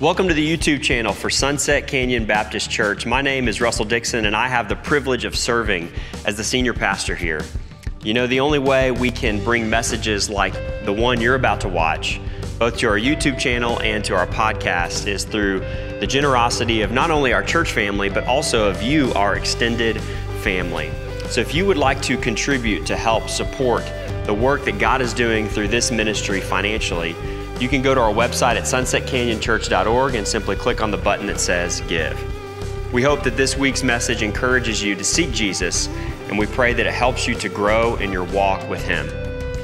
Welcome to the YouTube channel for Sunset Canyon Baptist Church. My name is Russell Dixon, and I have the privilege of serving as the senior pastor here. You know, the only way we can bring messages like the one you're about to watch, both to our YouTube channel and to our podcast, is through the generosity of not only our church family, but also of you, our extended family. So if you would like to contribute to help support the work that God is doing through this ministry financially, you can go to our website at sunsetcanyonchurch.org and simply click on the button that says Give. We hope that this week's message encourages you to seek Jesus, and we pray that it helps you to grow in your walk with Him.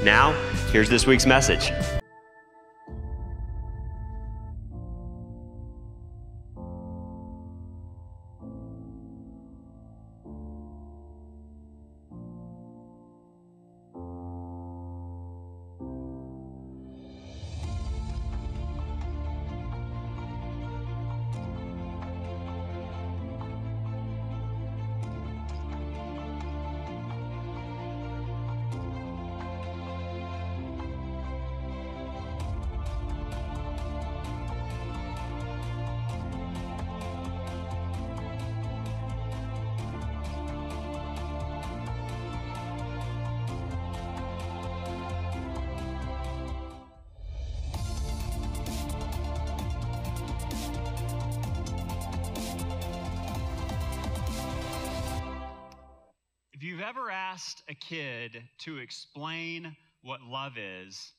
Now, here's this week's message. Kid to explain what love is,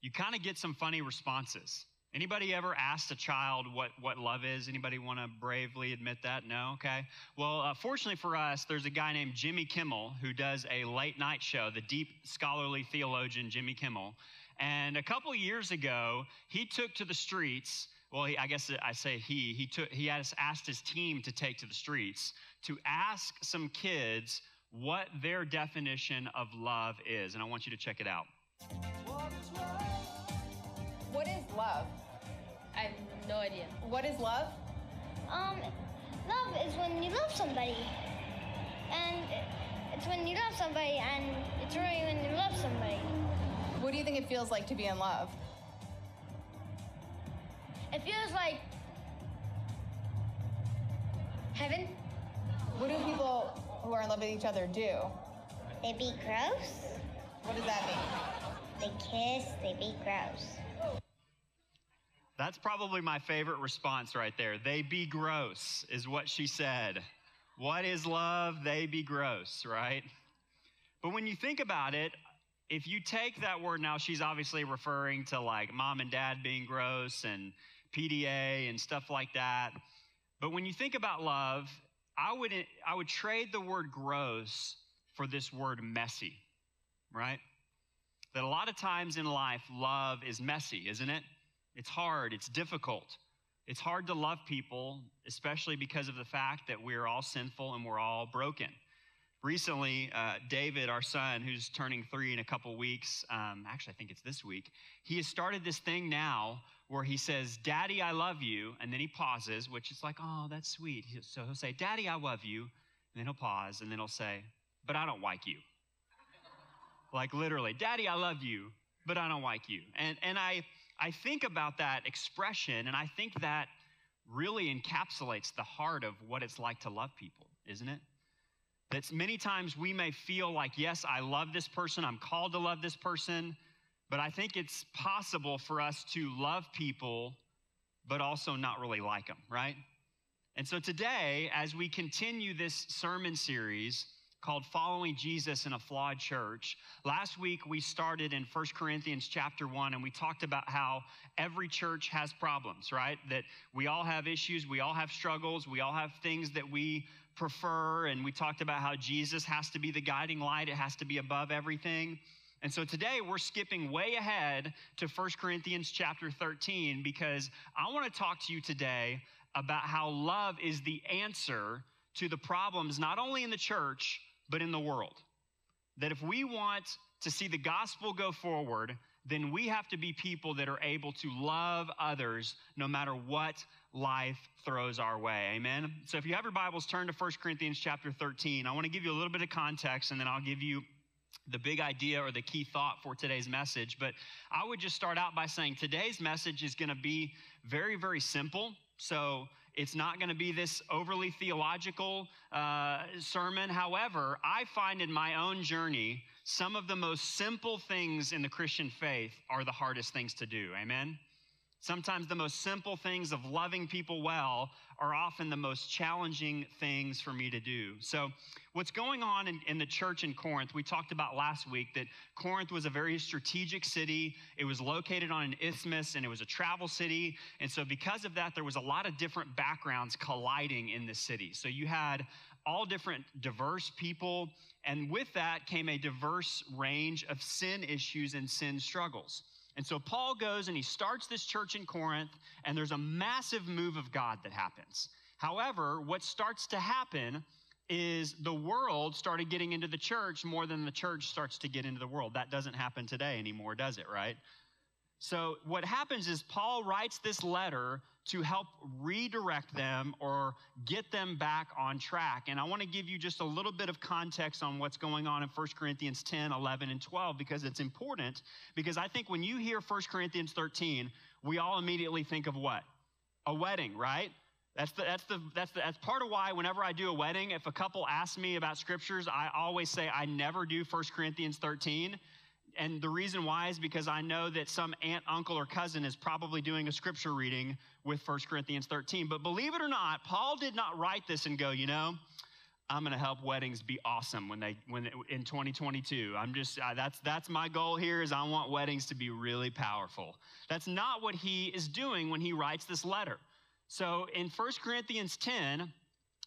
you kind of get some funny responses. Anybody ever asked a child what, what love is? Anybody want to bravely admit that? No? Okay. Well, uh, fortunately for us, there's a guy named Jimmy Kimmel who does a late night show, the deep scholarly theologian Jimmy Kimmel. And a couple years ago, he took to the streets. Well, he, I guess I say he. He took. He asked his team to take to the streets to ask some kids what their definition of love is. And I want you to check it out. What is love? I have no idea. What is love? Um, love is when you love somebody. And it's when you love somebody, and it's really when you love somebody. What do you think it feels like to be in love? It feels like heaven. What do people who are in love with each other do? They be gross. What does that mean? They kiss, they be gross. That's probably my favorite response right there. They be gross, is what she said. What is love? They be gross, right? But when you think about it, if you take that word now, she's obviously referring to like mom and dad being gross and PDA and stuff like that. But when you think about love, I would, I would trade the word gross for this word messy, right? That a lot of times in life, love is messy, isn't it? It's hard, it's difficult. It's hard to love people, especially because of the fact that we're all sinful and we're all broken. Recently, uh, David, our son, who's turning three in a couple weeks, um, actually, I think it's this week, he has started this thing now where he says, Daddy, I love you. And then he pauses, which is like, oh, that's sweet. So he'll say, Daddy, I love you. And then he'll pause, and then he'll say, But I don't like you. like literally, Daddy, I love you, but I don't like you. And, and I, I think about that expression, and I think that really encapsulates the heart of what it's like to love people, isn't it? That many times we may feel like, yes, I love this person, I'm called to love this person, but I think it's possible for us to love people, but also not really like them, right? And so today, as we continue this sermon series called Following Jesus in a Flawed Church, last week we started in 1 Corinthians chapter 1 and we talked about how every church has problems, right? That we all have issues, we all have struggles, we all have things that we prefer, and we talked about how Jesus has to be the guiding light, it has to be above everything. And so today we're skipping way ahead to 1 Corinthians chapter 13 because I want to talk to you today about how love is the answer to the problems not only in the church, but in the world. That if we want to see the gospel go forward, then we have to be people that are able to love others no matter what life throws our way. Amen. So if you have your Bibles, turn to 1 Corinthians chapter 13. I want to give you a little bit of context and then I'll give you the big idea or the key thought for today's message. But I would just start out by saying today's message is going to be very, very simple. So it's not going to be this overly theological uh, sermon. However, I find in my own journey, some of the most simple things in the Christian faith are the hardest things to do. Amen? Sometimes the most simple things of loving people well are often the most challenging things for me to do. So, what's going on in, in, the church in Corinth, we talked about last week that Corinth was a very strategic city. It was located on an isthmus and it was a travel city. And so, because of that, there was a lot of different backgrounds colliding in the city. So, you had all different diverse people, and with that came a diverse range of sin issues and sin struggles. And so Paul goes and he starts this church in Corinth, and there's a massive move of God that happens. However, what starts to happen is the world started getting into the church more than the church starts to get into the world. That doesn't happen today anymore, does it, right? So, what happens is Paul writes this letter to help redirect them or get them back on track. And I want to give you just a little bit of context on what's going on in 1 Corinthians 10, 11, and 12 because it's important. Because I think when you hear 1 Corinthians 13, we all immediately think of what? A wedding, right? That's, the, that's, the, that's, the, that's part of why whenever I do a wedding, if a couple asks me about scriptures, I always say I never do 1 Corinthians 13 and the reason why is because I know that some aunt, uncle, or cousin is probably doing a scripture reading with 1 Corinthians 13. But believe it or not, Paul did not write this and go, you know, I'm going to help weddings be awesome when they when in 2022. I'm just that's that's my goal here is I want weddings to be really powerful. That's not what he is doing when he writes this letter. So in 1 Corinthians 10,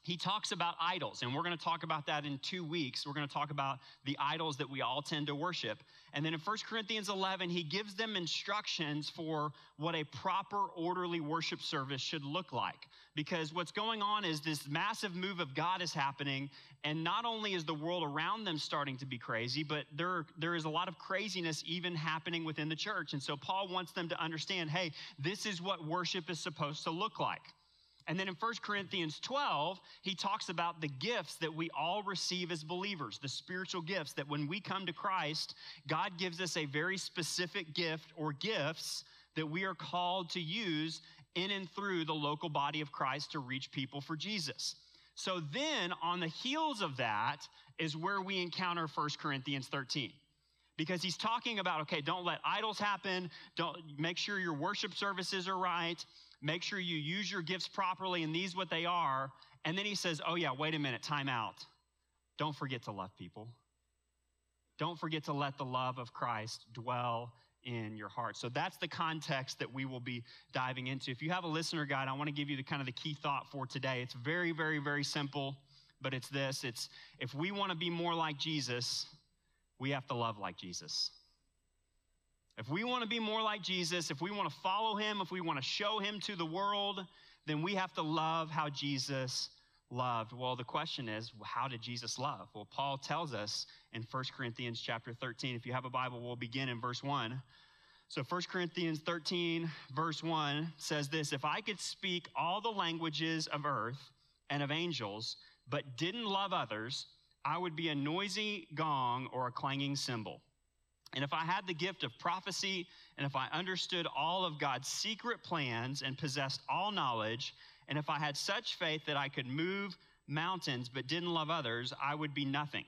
he talks about idols, and we're going to talk about that in two weeks. We're going to talk about the idols that we all tend to worship. And then in 1 Corinthians 11, he gives them instructions for what a proper, orderly worship service should look like. Because what's going on is this massive move of God is happening, and not only is the world around them starting to be crazy, but there, there is a lot of craziness even happening within the church. And so Paul wants them to understand hey, this is what worship is supposed to look like. And then in 1 Corinthians 12, he talks about the gifts that we all receive as believers, the spiritual gifts that when we come to Christ, God gives us a very specific gift or gifts that we are called to use in and through the local body of Christ to reach people for Jesus. So then, on the heels of that, is where we encounter 1 Corinthians 13 because he's talking about okay don't let idols happen. Don't make sure your worship services are right Make sure you use your gifts properly, and these what they are. And then he says, Oh, yeah, wait a minute, time out. Don't forget to love people. Don't forget to let the love of Christ dwell in your heart. So that's the context that we will be diving into. If you have a listener guide, I want to give you the kind of the key thought for today. It's very, very, very simple, but it's this. It's if we want to be more like Jesus, we have to love like Jesus. If we want to be more like Jesus, if we want to follow him, if we want to show him to the world, then we have to love how Jesus loved. Well, the question is, how did Jesus love? Well, Paul tells us in 1 Corinthians chapter 13. If you have a Bible, we'll begin in verse 1. So 1 Corinthians 13, verse 1 says this If I could speak all the languages of earth and of angels, but didn't love others, I would be a noisy gong or a clanging cymbal. And if I had the gift of prophecy, and if I understood all of God's secret plans and possessed all knowledge, and if I had such faith that I could move mountains but didn't love others, I would be nothing.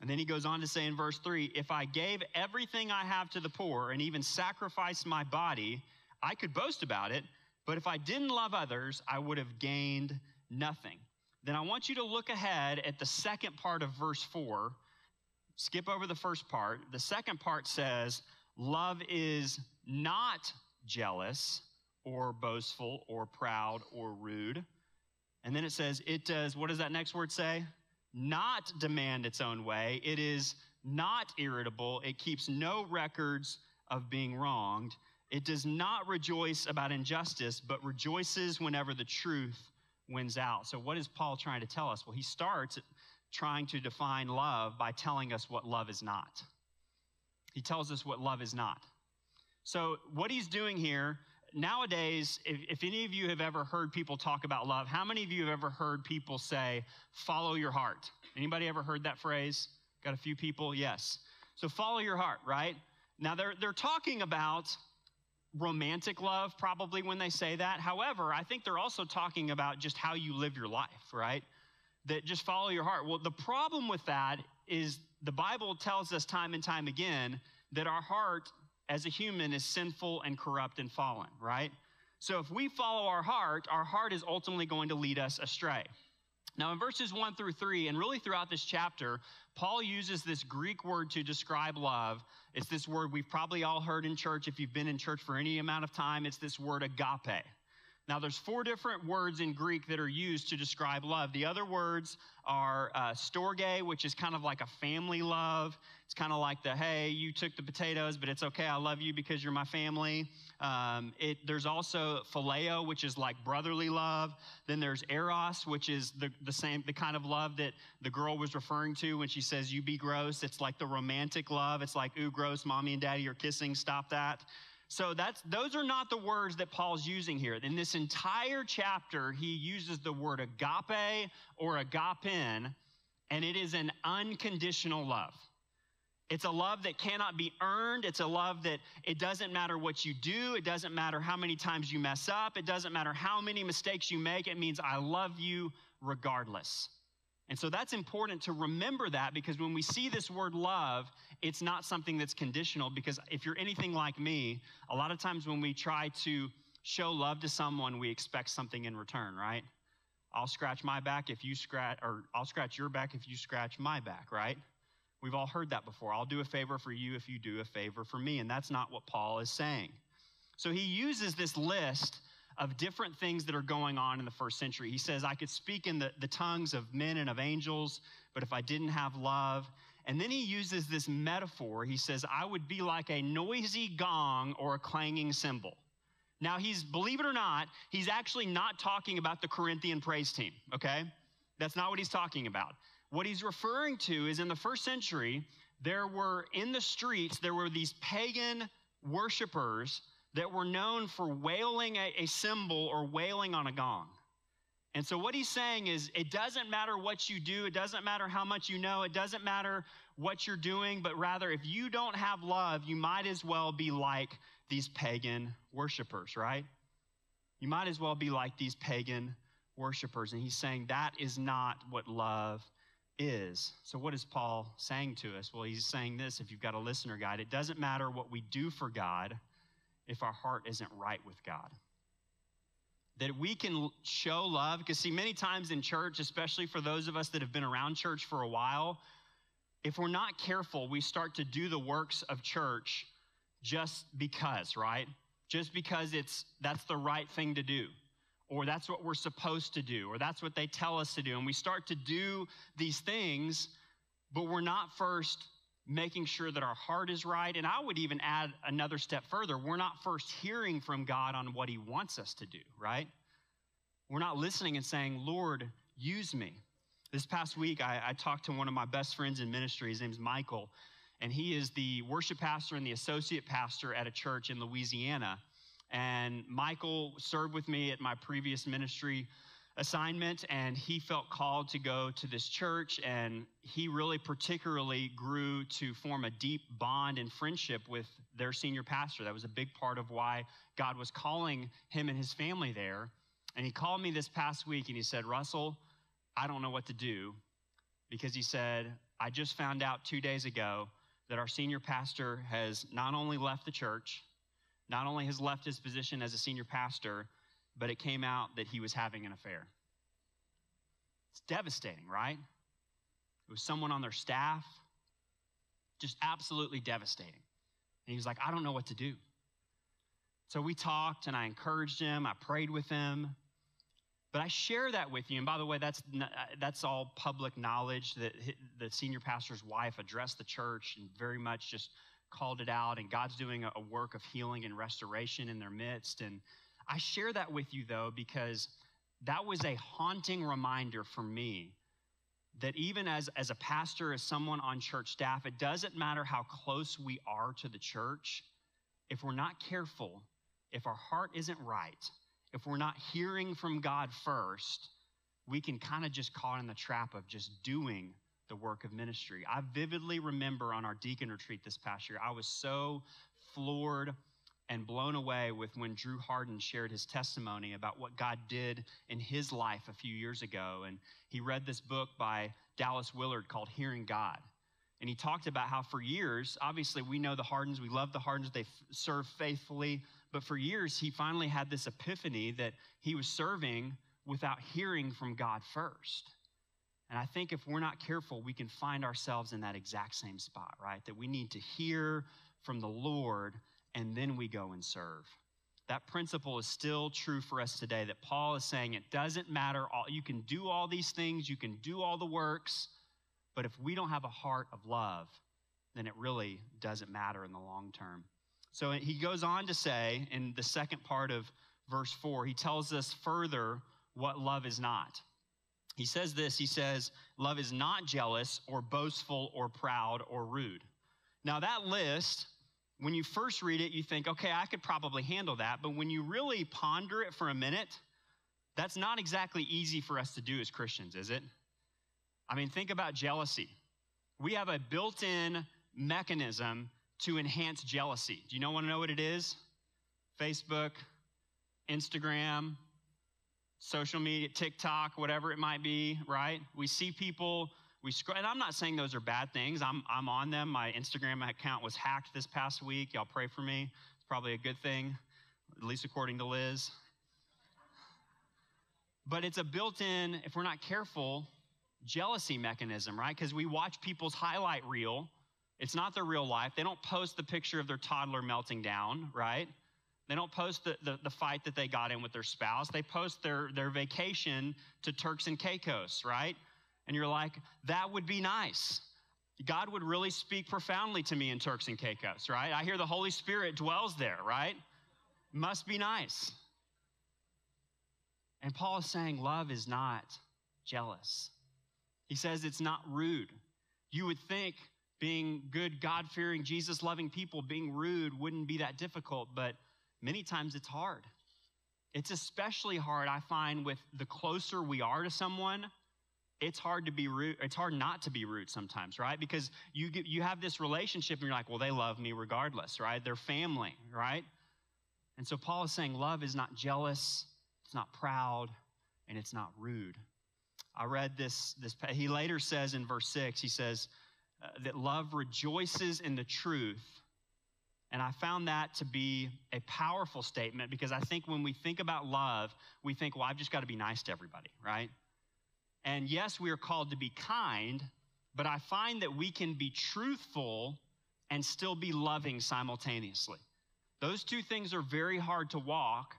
And then he goes on to say in verse 3 if I gave everything I have to the poor and even sacrificed my body, I could boast about it, but if I didn't love others, I would have gained nothing. Then I want you to look ahead at the second part of verse 4 skip over the first part. The second part says, Love is not jealous or boastful or proud or rude. And then it says, It does, what does that next word say? Not demand its own way. It is not irritable. It keeps no records of being wronged. It does not rejoice about injustice, but rejoices whenever the truth wins out. So, what is Paul trying to tell us? Well, he starts trying to define love by telling us what love is not. He tells us what love is not. So, what he's doing here, nowadays, if, if, any of you have ever heard people talk about love, how many of you have ever heard people say, follow your heart? Anybody ever heard that phrase? Got a few people? Yes. So, follow your heart, right? Now, they're, they're talking about romantic love, probably, when they say that. However, I think they're also talking about just how you live your life, right? That just follow your heart. Well, the problem with that is the Bible tells us time and time again that our heart as a human is sinful and corrupt and fallen, right? So if we follow our heart, our heart is ultimately going to lead us astray. Now, in verses one through three, and really throughout this chapter, Paul uses this Greek word to describe love. It's this word we've probably all heard in church if you've been in church for any amount of time. It's this word agape. Now, there's four different words in Greek that are used to describe love. The other words are uh, storge, which is kind of like a family love. It's kind of like the, hey, you took the potatoes, but it's okay. I love you because you're my family. Um, it, there's also phileo, which is like brotherly love. Then there's eros, which is the, the same, the kind of love that the girl was referring to when she says, you be gross. It's like the romantic love. It's like, ooh, gross, mommy and daddy are kissing, stop that. So that's those are not the words that Paul's using here. In this entire chapter, he uses the word agape or agapin, and it is an unconditional love. It's a love that cannot be earned. It's a love that it doesn't matter what you do. It doesn't matter how many times you mess up. It doesn't matter how many mistakes you make. It means I love you regardless. And so that's important to remember that because when we see this word love, it's not something that's conditional. Because if you're anything like me, a lot of times when we try to show love to someone, we expect something in return, right? I'll scratch my back if you scratch, or I'll scratch your back if you scratch my back, right? We've all heard that before. I'll do a favor for you if you do a favor for me. And that's not what Paul is saying. So he uses this list of different things that are going on in the first century. He says, I could speak in the, the tongues of men and of angels, but if I didn't have love, and then he uses this metaphor. He says, I would be like a noisy gong or a clanging cymbal. Now, he's, believe it or not, he's actually not talking about the Corinthian praise team, okay? That's not what he's talking about. What he's referring to is in the first century, there were in the streets, there were these pagan worshipers that were known for wailing a, a cymbal or wailing on a gong. And so, what he's saying is, it doesn't matter what you do, it doesn't matter how much you know, it doesn't matter what you're doing, but rather, if you don't have love, you might as well be like these pagan worshipers, right? You might as well be like these pagan worshipers. And he's saying that is not what love is. So, what is Paul saying to us? Well, he's saying this if you've got a listener guide, it doesn't matter what we do for God if our heart isn't right with God. That we can show love, because see, many times in church, especially for those of us that have been around church for a while, if we're not careful, we start to do the works of church just because, right? Just because it's that's the right thing to do, or that's what we're supposed to do, or that's what they tell us to do. And we start to do these things, but we're not first making sure that our heart is right. And I would even add another step further. We're not first hearing from God on what He wants us to do, right? We're not listening and saying, Lord, use me. This past week, I, I talked to one of my best friends in ministry. His name's Michael, and he is the worship pastor and the associate pastor at a church in Louisiana. And Michael served with me at my previous ministry assignment and he felt called to go to this church and he really particularly grew to form a deep bond and friendship with their senior pastor. That was a big part of why god was calling him and his family there. And he called me this past week and he said russell i don't know what to do because he said i just found out two days ago that our senior pastor has not only left the church not only has left his position as a senior pastor but it came out that he was having an affair. It's devastating, right? It was someone on their staff, just absolutely devastating. And he was like, I don't know what to do. So we talked and I encouraged him, I prayed with him. But I share that with you. And by the way, that's, uh, that's all public knowledge that the senior pastor's wife addressed the church and very much just called it out. And God's doing a work of healing and restoration in their midst. And I share that with you, though, because that was a haunting reminder for me that even as, as a pastor, as someone on church staff, it doesn't matter how close we are to the church. If we're not careful, if our heart isn't right, if we're not hearing from God first, we can kind of just caught in the trap of just doing the work of ministry. I vividly remember on our deacon retreat this past year, I was so floored and blown away with when Drew Harden shared his testimony about what God did in his life a few years ago. And he read this book by Dallas Willard called Hearing God. And he talked about how for years, obviously, we know the Hardens, we love the Hardens, they f- serve faithfully. But for years, he finally had this epiphany that he was serving without hearing from God first. And I think if we're not careful, we can find ourselves in that exact same spot, right? That we need to hear from the Lord and then we go and serve. That principle is still true for us today that Paul is saying it doesn't matter all you can do all these things, you can do all the works, but if we don't have a heart of love, then it really doesn't matter in the long term. So he goes on to say in the second part of verse 4, he tells us further what love is not. He says this He says, Love is not jealous or boastful or proud or rude. Now, that list, when you first read it, you think, okay, I could probably handle that. But when you really ponder it for a minute, that's not exactly easy for us to do as Christians, is it? I mean, think about jealousy. We have a built in mechanism to enhance jealousy. Do you know, want to know what it is? Facebook, Instagram, social media, TikTok, whatever it might be, right? We see people, we scroll, and I'm not saying those are bad things. I'm, I'm on them. My Instagram account was hacked this past week. Y'all pray for me. It's probably a good thing, at least according to Liz. But it's a built in, if we're not careful, jealousy mechanism, right? Because we watch people's highlight reel. It's not their real life. They don't post the picture of their toddler melting down, right? They don't post the, the, the, fight that they got in with their spouse. They post their, their vacation to Turks and Caicos, right? And you're like, that would be nice. God would really speak profoundly to me in Turks and Caicos, right? I hear the Holy Spirit dwells there, right? Must be nice. And Paul is saying love is not jealous. He says it's not rude. You would think being good, God fearing, Jesus loving people, being rude wouldn't be that difficult, but many times it's hard. It's especially hard, I find, with the closer we are to someone. It's hard to be rude. It's hard not to be rude sometimes, right? Because you get, you have this relationship and you're like, well, they love me regardless, right? They're family, right? And so Paul is saying love is not jealous, it's not proud, and it's not rude. I read this, this he later says in verse 6, he says uh, that love rejoices in the truth and I found that to be a powerful statement because I think when we think about love, we think, well, I've just got to be nice to everybody, right? And yes, we are called to be kind, but I find that we can be truthful and still be loving simultaneously. Those two things are very hard to walk,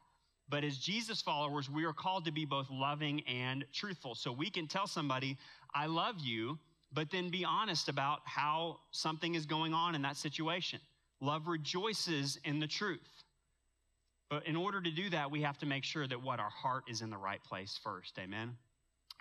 but as Jesus followers, we are called to be both loving and truthful. So we can tell somebody, I love you, but then be honest about how something is going on in that situation. Love rejoices in the truth. But in order to do that, we have to make sure that what our heart is in the right place first. Amen.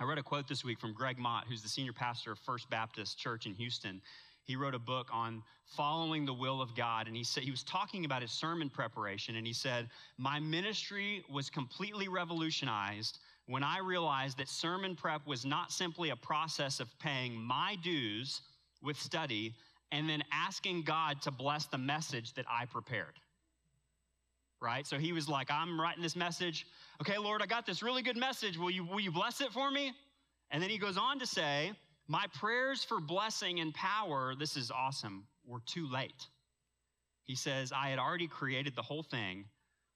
I read a quote this week from Gregg Matte, who's the senior pastor of First Baptist Church in Houston. He wrote a book on following the will of God, and he said he was talking about his sermon preparation, and he said, "My ministry was completely revolutionized when I realized that sermon prep was not simply a process of paying my dues with study, and then asking God to bless the message that I prepared. Right? So he was like, I'm writing this message. Okay, Lord, I got this really good message. Will you, will you bless it for me? And then he goes on to say, My prayers for blessing and power, this is awesome, were too late. He says, I had already created the whole thing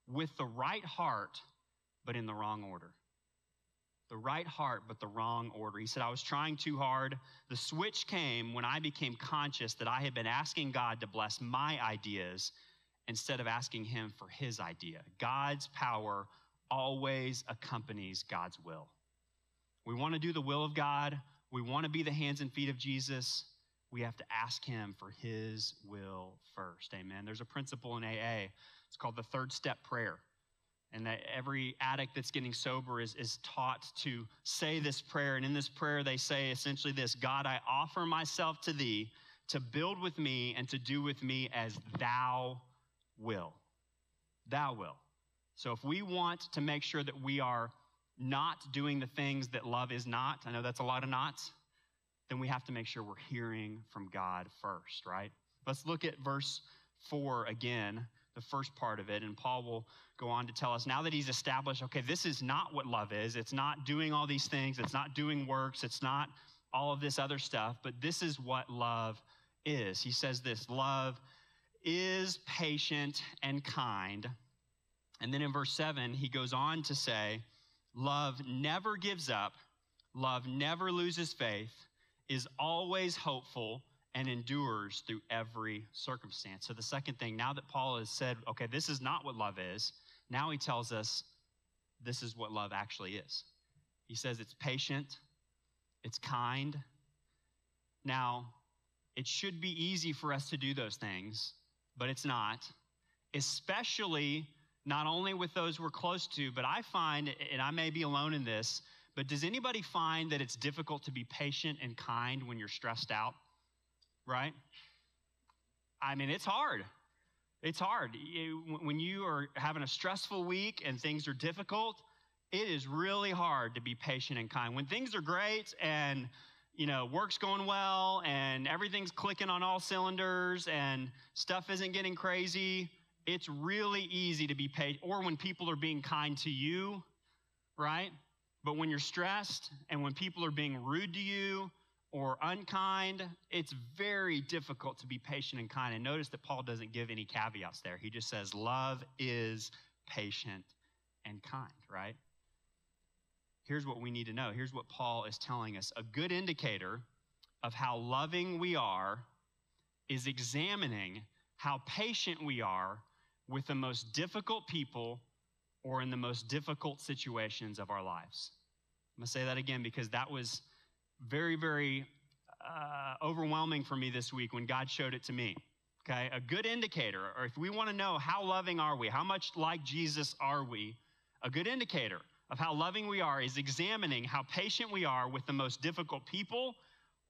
with the right heart, but in the wrong order the right heart, but the wrong order. He said, I was trying too hard. The switch came when I became conscious that I had been asking God to bless my ideas instead of asking Him for His idea. God's power always accompanies God's will. We want to do the will of God, we want to be the hands and feet of Jesus. We have to ask Him for His will first. Amen. There's a principle in AA, it's called the third step prayer and that every addict that's getting sober is, is taught to say this prayer. And in this prayer, they say essentially this God, I offer myself to thee to build with me and to do with me as thou will. Thou will. So if we want to make sure that we are not doing the things that love is not, I know that's a lot of knots, then we have to make sure we're hearing from God first, right? Let's look at verse 4 again the first part of it. And Paul will go on to tell us now that he's established, okay, this is not what love is. It's not doing all these things, it's not doing works, it's not all of this other stuff, but this is what love is. He says this love is patient and kind. And then in verse 7, he goes on to say, Love never gives up, love never loses faith, is always hopeful, and endures through every circumstance. So, the second thing, now that Paul has said, okay, this is not what love is, now he tells us this is what love actually is. He says it's patient, it's kind. Now, it should be easy for us to do those things, but it's not, especially not only with those we're close to, but I find, and I may be alone in this, but does anybody find that it's difficult to be patient and kind when you're stressed out? right? I mean, it's hard. It's hard. When you are having a stressful week and things are difficult, it is really hard to be patient and kind. When things are great and you know, work's going well and everything's clicking on all cylinders and stuff isn't getting crazy, it's really easy to be patient. Or when people are being kind to you, right? But when you're stressed and when people are being rude to you or unkind, it's very difficult to be patient and kind. And notice that Paul doesn't give any caveats there. He just says, Love is patient and kind, right? Here's what we need to know. Here's what Paul is telling us. A good indicator of how loving we are is examining how patient we are with the most difficult people or in the most difficult situations of our lives. I'm going to say that again because that was very, very uh, overwhelming for me this week when God showed it to me. Okay, a good indicator, or if we want to know how loving are we, how much like Jesus are we, a good indicator of how loving we are is examining how patient we are with the most difficult people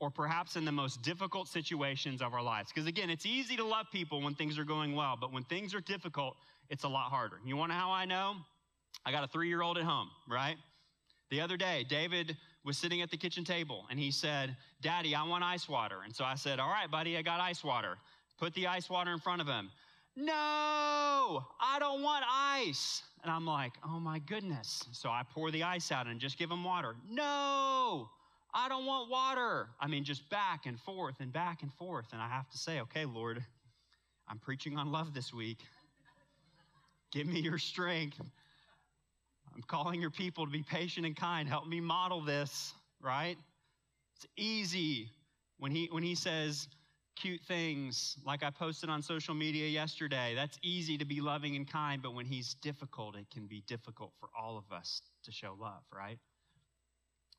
or perhaps in the most difficult situations of our lives. Because again, it's easy to love people when things are going well, but when things are difficult, it's a lot harder. You want to know how I know? I got a three year old at home, right? The other day, David was sitting at the kitchen table and he said, Daddy, I want ice water. And so I said, All right, buddy, I got ice water. Put the ice water in front of him. No, I don't want ice. And I'm like, Oh my goodness. So I pour the ice out and just give him water. No, I don't want water. I mean, just back and forth and back and forth. And I have to say, Okay, Lord, I'm preaching on love this week. Give me your strength. I'm calling your people to be patient and kind. Help me model this, right? It's easy when he when he says cute things like I posted on social media yesterday. That's easy to be loving and kind, but when he's difficult, it can be difficult for all of us to show love, right?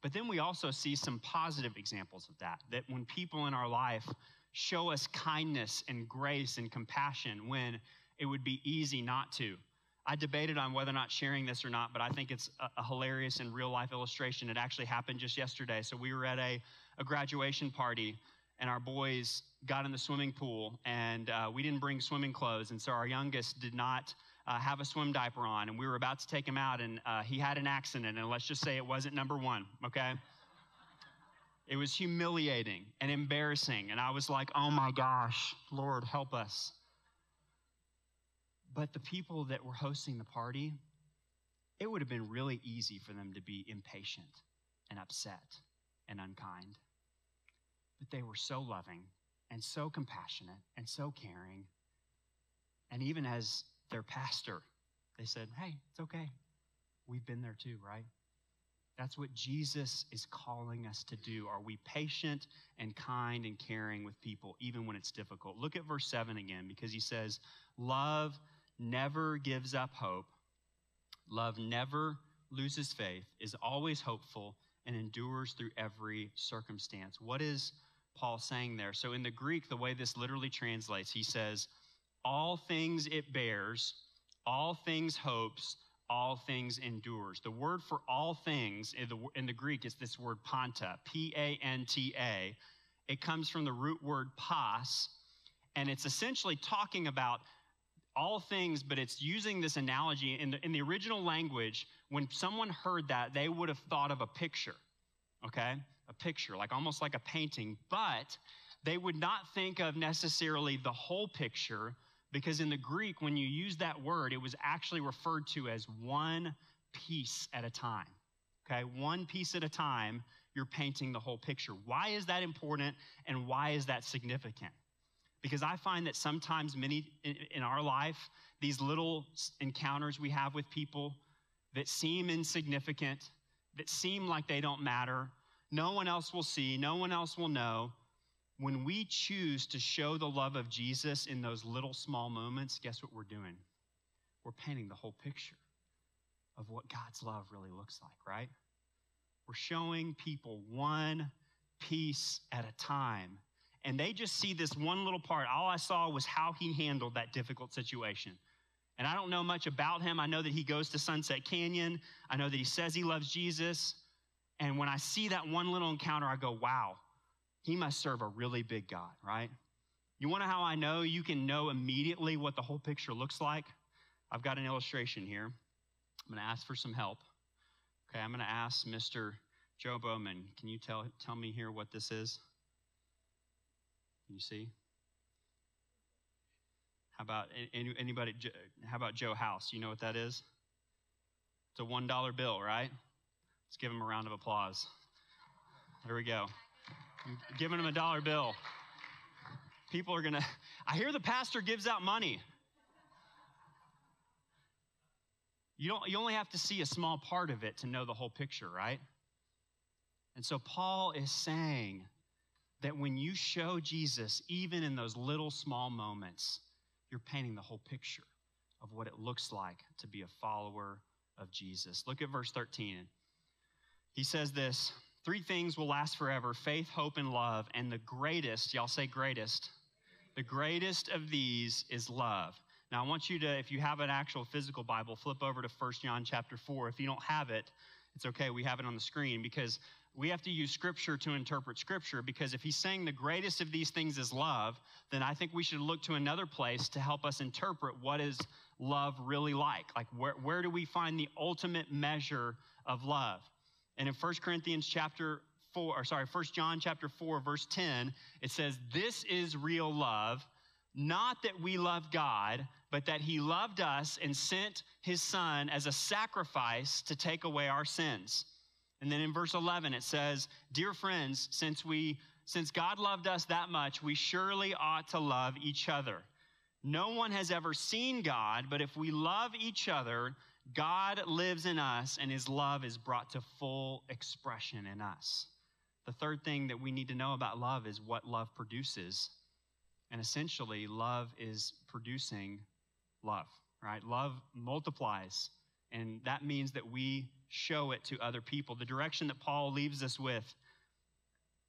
But then we also see some positive examples of that. That when people in our life show us kindness and grace and compassion when it would be easy not to. I debated on whether or not sharing this or not, but I think it's a, hilarious and real life illustration. It actually happened just yesterday. So we were at a, a graduation party, and our boys got in the swimming pool, and uh, we didn't bring swimming clothes. And so our youngest did not uh, have a swim diaper on, and we were about to take him out, and uh, he had an accident. And let's just say it wasn't number one, okay? It was humiliating and embarrassing. And I was like, oh my gosh, Lord, help us. But the people that were hosting the party, it would have been really easy for them to be impatient and upset and unkind. But they were so loving and so compassionate and so caring. And even as their pastor, they said, Hey, it's okay. We've been there too, right? That's what Jesus is calling us to do. Are we patient and kind and caring with people, even when it's difficult? Look at verse 7 again, because he says, Love never gives up hope. Love never loses faith, is always hopeful, and endures through every circumstance. What is Paul saying there? So, in the Greek, the way this literally translates, he says, All things it bears, all things hopes, all things endures. The word for all things in the, in the Greek is this word panta, P A N T A. It comes from the root word pas, and it's essentially talking about all things, but it's using this analogy in the, in the original language. When someone heard that, they would have thought of a picture, okay? A picture, like almost like a painting, but they would not think of necessarily the whole picture. Because in the Greek, when you use that word, it was actually referred to as one piece at a time. Okay, one piece at a time, you're painting the whole picture. Why is that important and why is that significant? Because I find that sometimes, many in our life, these little encounters we have with people that seem insignificant, that seem like they don't matter, no one else will see, no one else will know. When we choose to show the love of Jesus in those little small moments, guess what we're doing? We're painting the whole picture of what God's love really looks like, right? We're showing people one piece at a time. And they just see this one little part. All I saw was how he handled that difficult situation. And I don't know much about him. I know that he goes to Sunset Canyon. I know that he says he loves Jesus. And when I see that one little encounter, I go, wow, he must serve a really big God, right? You want to how I know you can know immediately what the whole picture looks like? I've got an illustration here. I'm going to ask for some help. Okay, I'm going to ask Mr. Joe Bowman. Can you tell, tell me here what this is? Can you see? How about anybody? How about Joe House? You know what that is? It's a $1 bill, right? Let's give him a round of applause. There we go. I'm giving him a dollar bill. People are going to, I hear the pastor gives out money. You, don't, you only have to see a small part of it to know the whole picture, right? And so Paul is saying that when you show Jesus, even in those little small moments, you're painting the whole picture of what it looks like to be a follower of Jesus. Look at verse 13. He says this Three things will last forever faith, hope, and love. And the greatest, y'all say greatest, the greatest of these is love. Now, I want you to, if you have an actual physical Bible, flip over to 1 John chapter 4. If you don't have it, it's okay. We have it on the screen because we have to use scripture to interpret scripture because if he's saying the greatest of these things is love, then I think we should look to another place to help us interpret what is love really like. Like where, where do we find the ultimate measure of love? And in 1 Corinthians chapter 4, or sorry, 1 John chapter 4, verse 10, it says, This is real love, not that we love God, but that he loved us and sent his son as a sacrifice to take away our sins. And then in verse 11 it says, "Dear friends, since we since God loved us that much, we surely ought to love each other. No one has ever seen God, but if we love each other, God lives in us and his love is brought to full expression in us." The third thing that we need to know about love is what love produces. And essentially, love is producing love, right? Love multiplies, and that means that we show it to other people. The direction that Paul leaves us with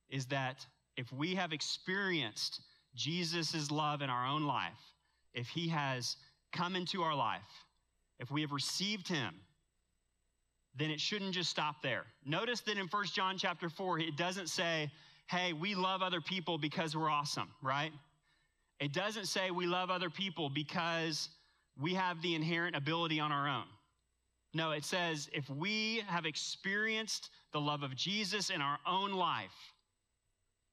is that if we have experienced Jesus' love in our own life, if he has come into our life, if we have received him, then it shouldn't just stop there. Notice that in 1 John chapter 4, it doesn't say, hey, we love other people because we're awesome, right? It doesn't say we love other people because we have the inherent ability on our own. No, it says if we have experienced the love of Jesus in our own life,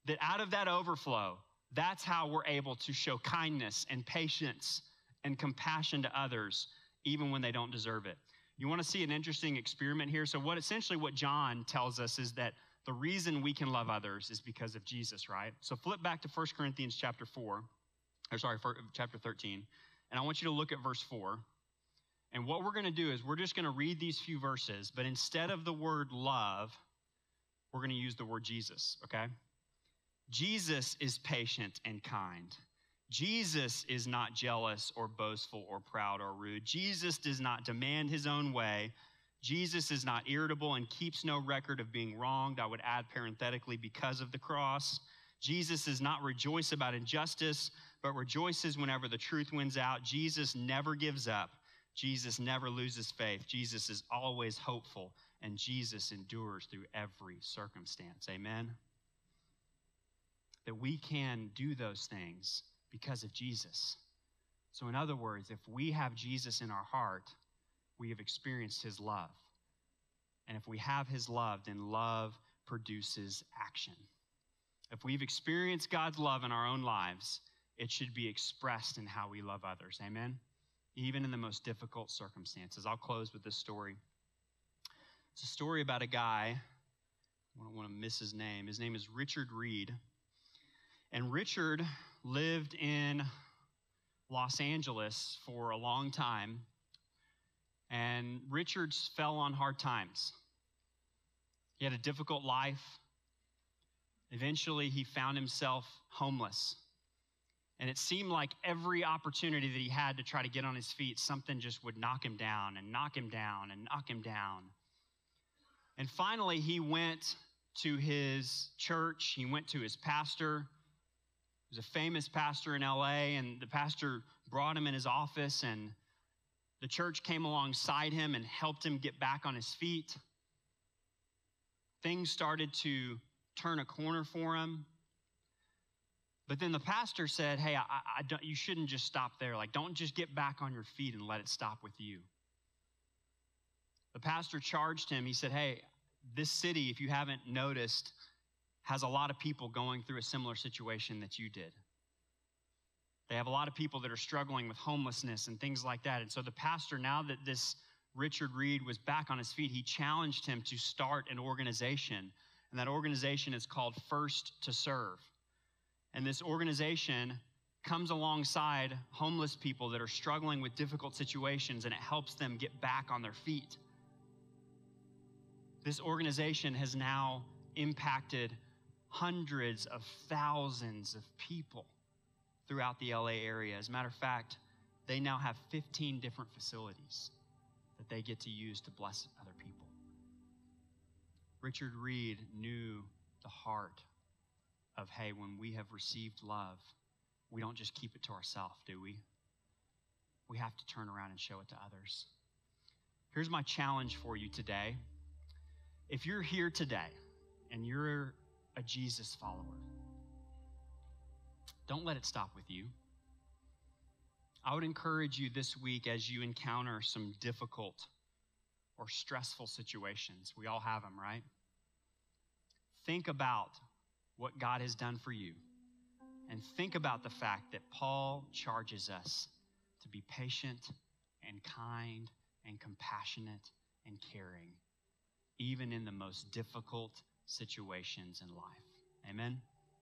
that out of that overflow, that's how we're able to show kindness and patience and compassion to others, even when they don't deserve it. You want to see an interesting experiment here? So, what essentially what John tells us is that the reason we can love others is because of Jesus, right? So, flip back to 1 Corinthians chapter 4, or sorry, chapter 13. And I want you to look at verse 4. And what we're going to do is we're just going to read these few verses, but instead of the word love, we're going to use the word Jesus, okay? Jesus is patient and kind. Jesus is not jealous or boastful or proud or rude. Jesus does not demand his own way. Jesus is not irritable and keeps no record of being wronged. I would add parenthetically, because of the cross. Jesus does not rejoice about injustice, but rejoices whenever the truth wins out. Jesus never gives up. Jesus never loses faith. Jesus is always hopeful, and Jesus endures through every circumstance. Amen? That we can do those things because of Jesus. So, in other words, if we have Jesus in our heart, we have experienced his love. And if we have his love, then love produces action. If we've experienced God's love in our own lives, it should be expressed in how we love others. Amen? Even in the most difficult circumstances. I'll close with this story. It's a story about a guy, I don't want to miss his name. His name is Richard Reed. And Richard lived in Los Angeles for a long time. And Richards fell on hard times. He had a difficult life. Eventually, he found himself homeless. And it seemed like every opportunity that he had to try to get on his feet, something just would knock him down and knock him down and knock him down. And finally, he went to his church, he went to his pastor. Was a famous pastor in LA, and the pastor brought him in his office, and the church came alongside him and helped him get back on his feet. Things started to turn a corner for him. But then the pastor said, Hey, I, I don't, you shouldn't just stop there. Like, don't just get back on your feet and let it stop with you. The pastor charged him. He said, Hey, this city, if you haven't noticed, has a lot of people going through a similar situation that you did. They have a lot of people that are struggling with homelessness and things like that. And so the pastor, now that this Richard Reed was back on his feet, he challenged him to start an organization. And that organization is called First to Serve. And this organization comes alongside homeless people that are struggling with difficult situations and it helps them get back on their feet. This organization has now impacted hundreds of thousands of people throughout the LA area. As a matter of fact, they now have 15 different facilities that they get to use to bless other people. Richard Reed knew the heart of, hey, when we have received love, we don't just keep it to ourselves, do we? We have to turn around and show it to others. Here's my challenge for you today. If you're here today and you're a Jesus follower, don't let it stop with you. I would encourage you this week as you encounter some difficult or stressful situations. We all have them, right? Think about what God has done for you. And think about the fact that Paul charges us to be patient and kind and compassionate and caring, even in the most difficult situations in life. Amen.